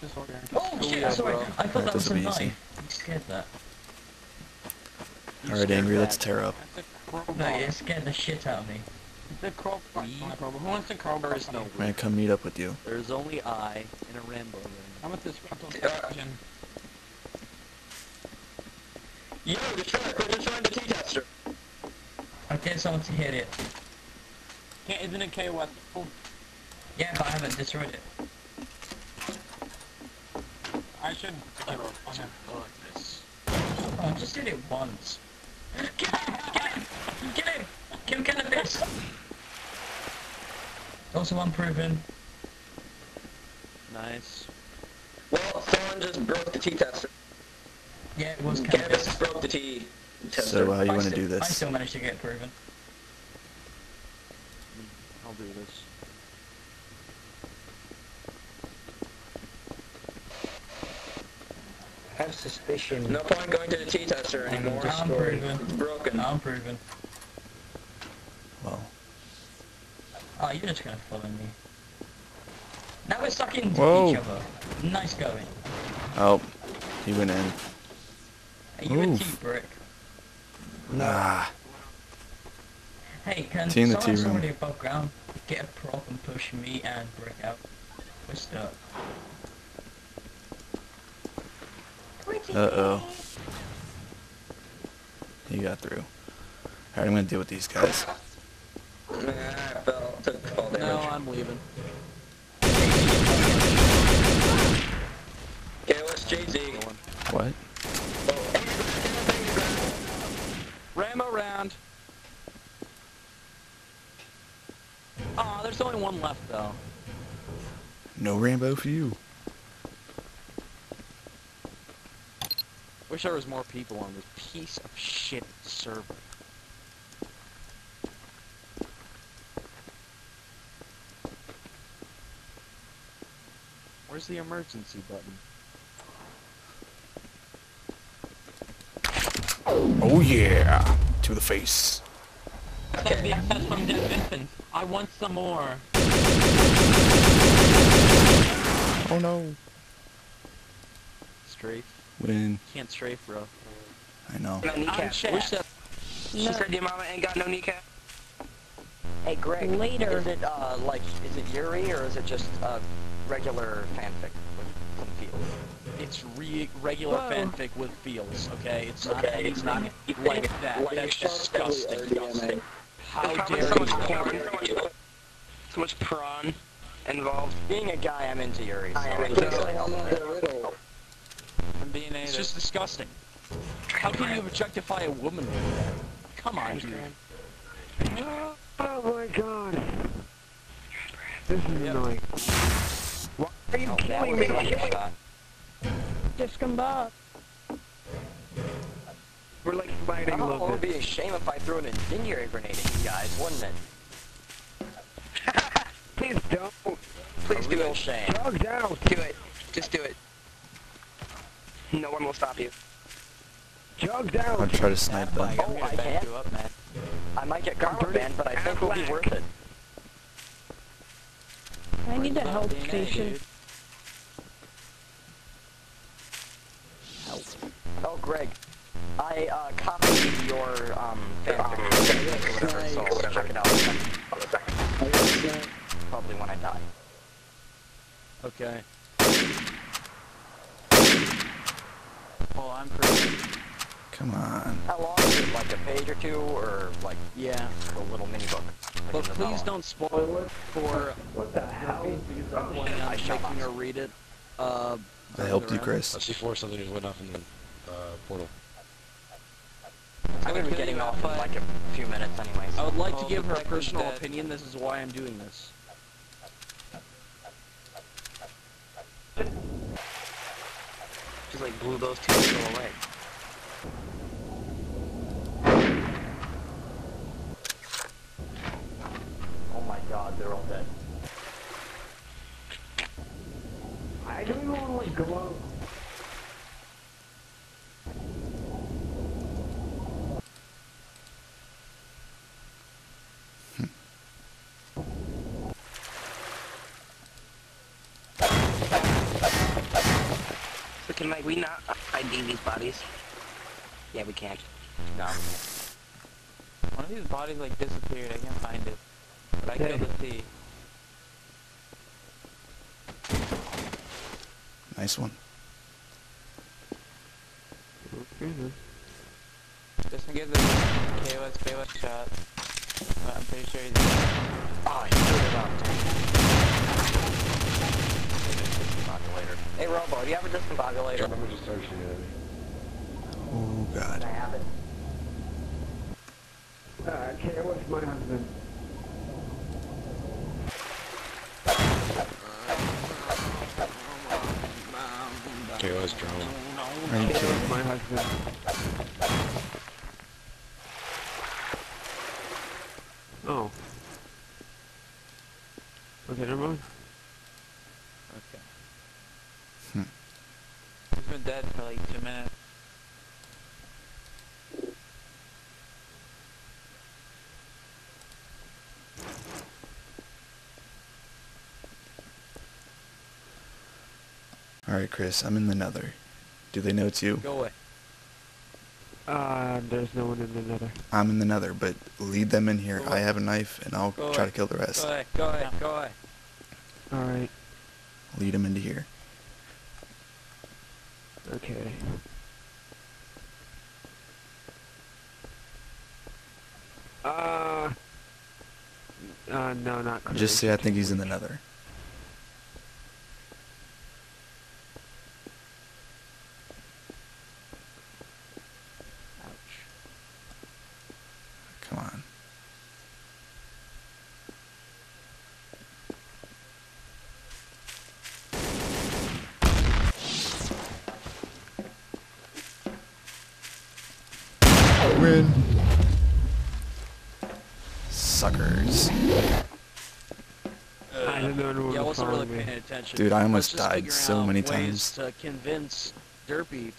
disorder. Oh shit, yeah, sorry. bro. I thought that was a This'll be knife. easy. You scared that. You Alright, scared Angry, let's tear up. That's a crowbar. No, it scared the shit out of me. The crowbar. We- not crowbar. Who wants the crowbar? There is no I'm gonna come meet up with you. There's only I and a Rambo ring. How about this frontal Yeah. section? Yo, destroy, quit destroying the T-tester. I get someone to hit it. Can't, isn't it KOS? Oh, Yeah, but I haven't destroyed it. I should get up on him. Oh, I just did it once. Get him! Get him! Get him! Kill cannabis! Also unproven. Nice. Well, someone just broke the T-tester. Yeah, it was Cannabis cannabis. broke the T-tester. So how you wanna still- do I still managed to get proven. I'll do this. Have suspicion. No point going to the T-tester anymore. I'm proven. It's broken. I'm proven. Well, Oh, you're just gonna follow me. Now we're stuck into Whoa. each other. Nice going. oh, he went in. Are you Oof. a T-brick? Nah. Hey, can T in the someone somebody above ground get a prop and push me and brick out? We're stuck. Uh oh. He got through. Alright, I'm gonna deal with these guys. Nah, I fell. Took fall damage. No, I'm leaving. KOS JZ. Going. What? Ram around. Aw, there's only one left though. No Rambo for you. Wish there was more people on this piece of shit server. Where's the emergency button? Oh yeah! To the face. That's the SS from Dead Vincent. I want some more. Oh no. Strafe. Win. Can't strafe, bro. I know. No kneecap. Shit. Wish that She said your mama ain't got no kneecap. Hey Greg, Later. is it uh like is it Yuri or is it just uh regular fanfic with some feels? it's re regular Whoa. fanfic with feels, okay? It's not Okay. it's not like that. Like That's disgusting. RDMA. How dare probably so much you? porn, so much prawn involved. Being a guy, I'm into Yuri. So I am into doesn't Yuri. help. I'm It's just disgusting. How can you objectify a woman like that? Come on, dude. Oh my god. This is Yep. annoying. Why are you Oh, killing me? a. Just come back. We're like fighting a Oh, it would be a shame if I threw an incendiary grenade at you guys, wouldn't it? Please don't. Please a do real it. shame. Drugs out. Do it. Just do it. No one will stop you. Jugs I'll out. try to snipe them. Oh, I back can. you up, man. I might get karma Burn banned, but I think it'll be worth it. I need a Where's help station. Help. Oh, Greg, I uh, copied your um, fanfic or whatever, so check it out. Probably when I die. Okay. Oh, I'm pretty. Come on. How long is it? Like a page or two, or like Yeah. a little mini book? Like But please don't spoil it for what the hell when I I'm shot making her read it. Uh, I helped you, around. Chris. That's before something just went off in the uh, portal. I'm gonna be getting off in like a few minutes anyway. I would like to give her a personal opinion. This is why I'm doing this. Just like blew those two people away. Oh my God, they're all dead. I don't even want to like go. Can like we not ID these bodies? Yeah, we can't. No. One of these bodies like disappeared. I can't find it. But I killed the T. Nice one. Mm-hmm. Just in case there's KOS, KOS shot. But I'm pretty sure he's Oh, he screwed it up. Discombobulator. Hey, Robo, do you have a discombobulator? Remember just start shooting at me. Oh god. I have it? Uh, okay, what's my husband? KOS drone. Are you kidding me? My husband. Oh. Okay, never mind. okay. Hmm. He's been dead for like two minutes. Alright, Chris, I'm in the nether. Do they know it's you? Go away. Uh, there's no one in the nether. I'm in the nether, but lead them in here. I have a knife, and I'll Go try away. to kill the rest. Go rest. away. Go away. Go away. Alright, Lead them into here. Okay. Uh, uh, no, not currently. Just say I think he's in the nether. Ouch. Come on. Win. Suckers. I don't know anyone Yeah, I was wasn't really paying attention. Dude, I almost died so many ways times. to convince Derpy